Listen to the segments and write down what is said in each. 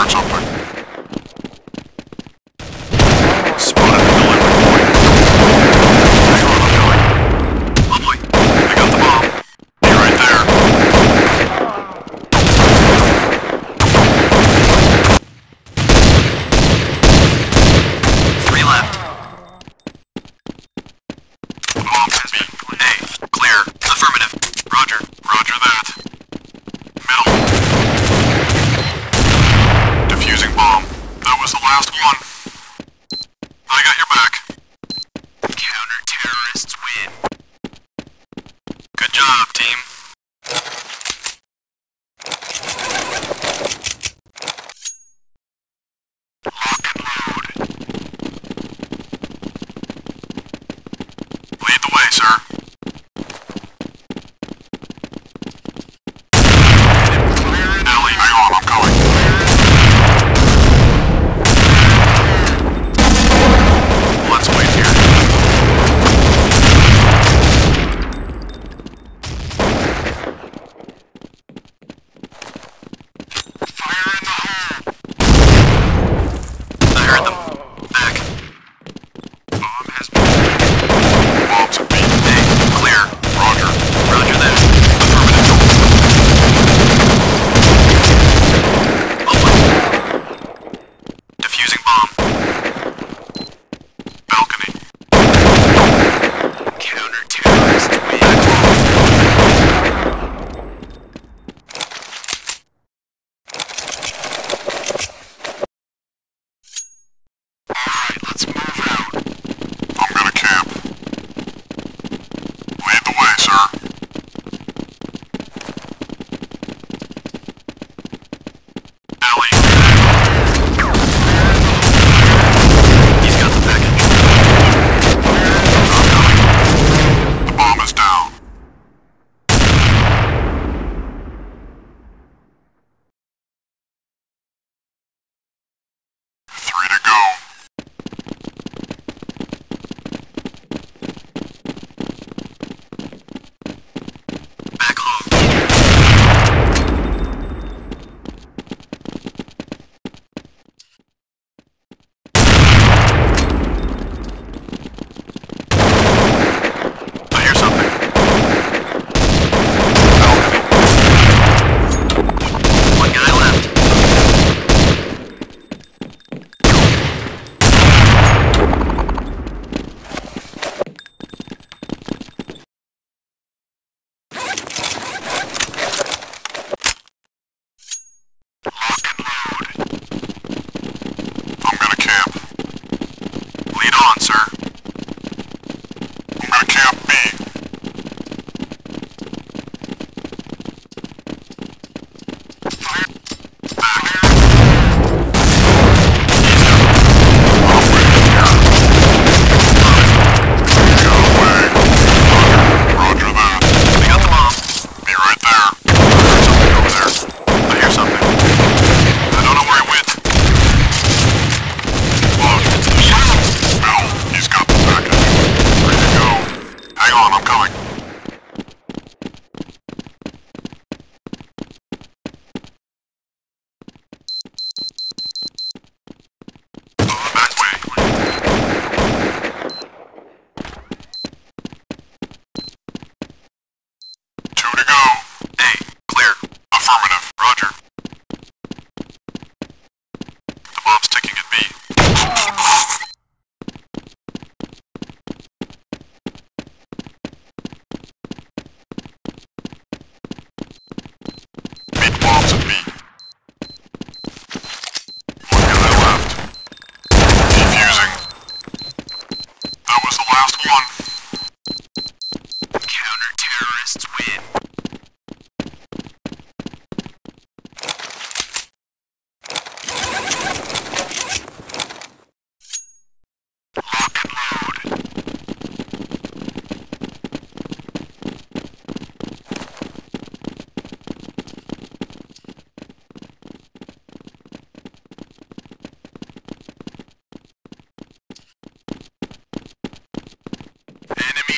Charge open. job, team.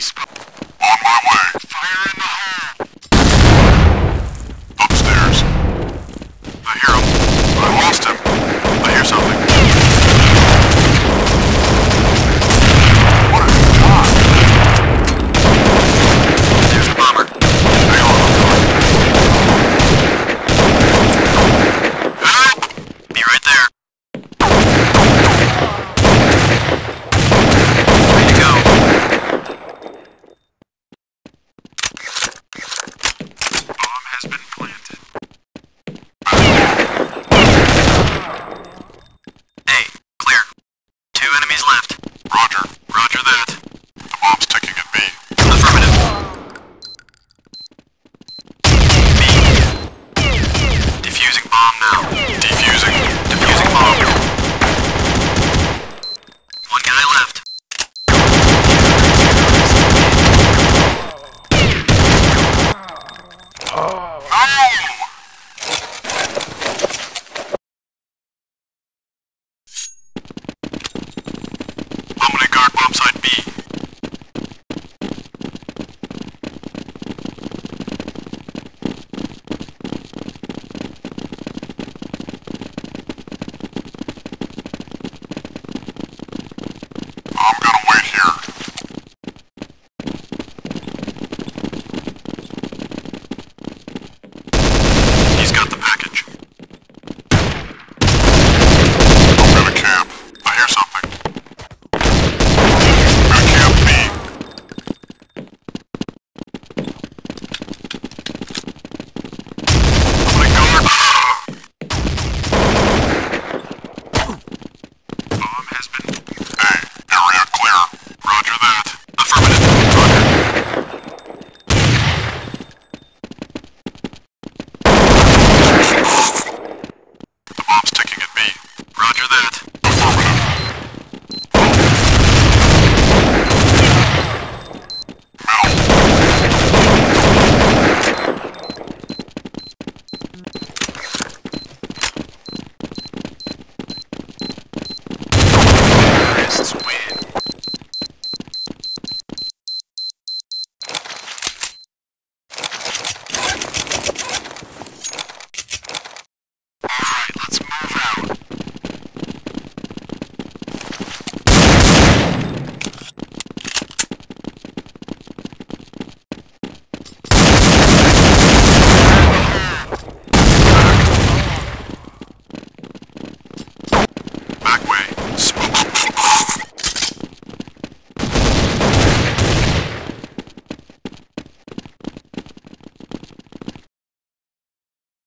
east. On my way. Fire in the hole. Bomb site B. Roger that.